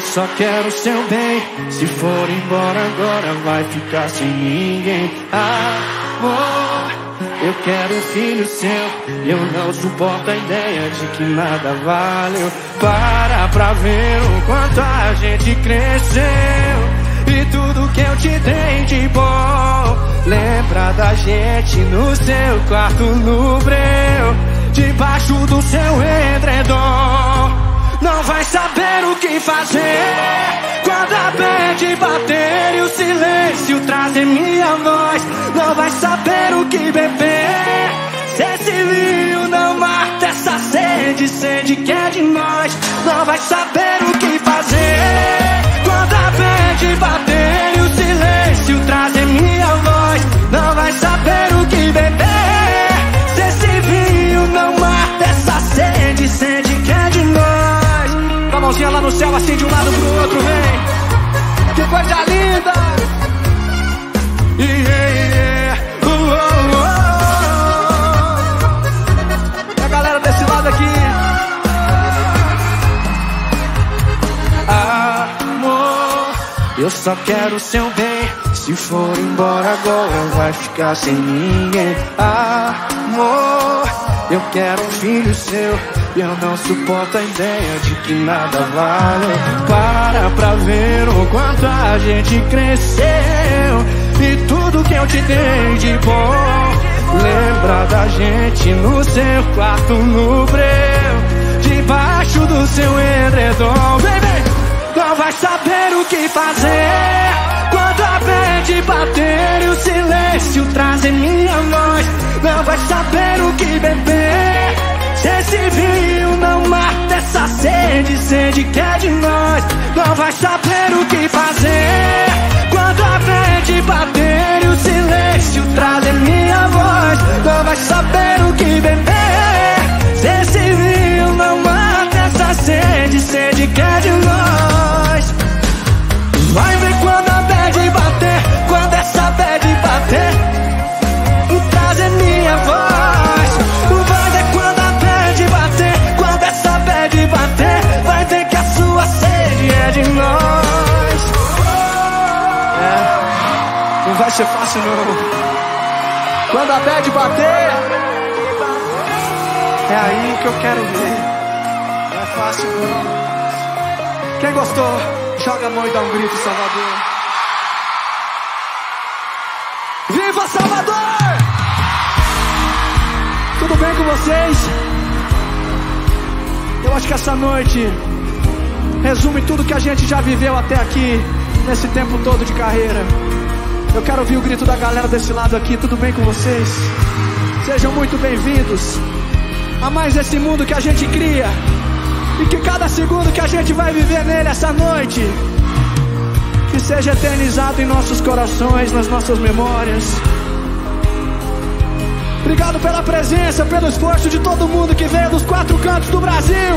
Eu só quero seu bem. Se for embora agora, vai ficar sem ninguém. Amor, eu quero um filho seu. Eu não suporto a ideia de que nada valeu. Para pra ver o quanto a gente cresceu. E tudo que eu te dei de bom. Lembra da gente no seu quarto no breu. Debaixo do seu edredom. Não vai saber o que fazer. Quando a bad bater e o silêncio trazer minha voz Não vai saber o que beber. Se esse vinho não mata essa sede Sede que é de nós Não vai saber mãozinha lá no céu, assim de um lado pro outro, vem. Que coisa linda! Yeah, yeah. Uh, uh, uh. E a galera desse lado aqui. Amor, eu só quero seu bem. Se for embora agora, vai ficar sem ninguém. Amor, eu quero um filho seu. E eu não suporto a ideia de que nada vale Para pra ver o quanto a gente cresceu E tudo que eu te dei de bom. Lembra da gente no seu quarto no breu Debaixo do seu edredom. Baby, não vai saber o que fazer Quando a mente bater silêncio trazer minha voz Não vai saber o que beber. Se esse vinho não mata essa sede, sede que é de nós, vai ser fácil não. Quando a bad bater, é aí que eu quero ver. Não é fácil não. Quem gostou, joga a mão e dá um grito, Salvador. Viva Salvador! Tudo bem com vocês? Eu acho que essa noite resume tudo que a gente já viveu até aqui, nesse tempo todo de carreira. Eu quero ouvir o grito da galera desse lado aqui, tudo bem com vocês? Sejam muito bem-vindos a mais esse mundo que a gente cria. E que cada segundo que a gente vai viver nele essa noite, que seja eternizado em nossos corações, nas nossas memórias. Obrigado pela presença, pelo esforço de todo mundo que veio dos quatro cantos do Brasil.